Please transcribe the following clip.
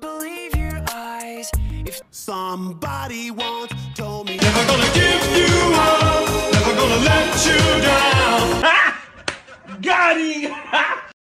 believe your eyes. If somebody once told me never gonna give you up. Never gonna let you down. Ah! got him